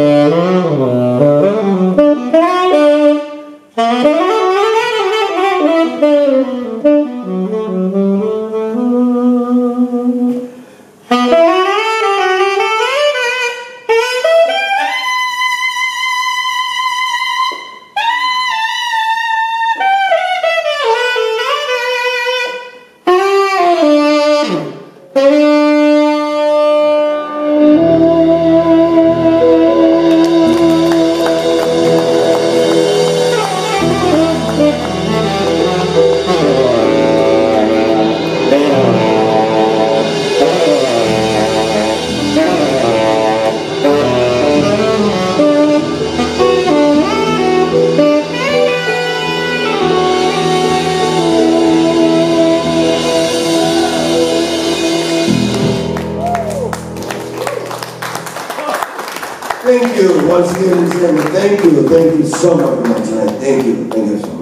Gracias. You once again, Thank you. Thank you so much for tonight. Thank you. Thank you so much.